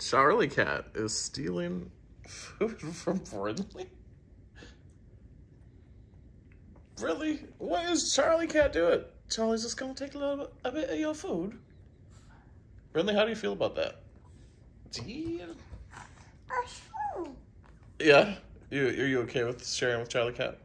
Charlie Cat is stealing food from Brindley? Really? What is Charlie Cat doing? Charlie's just gonna take a little bit, a bit of your food. Brindley, how do you feel about that? Yeah? You, are you okay with sharing with Charlie Cat?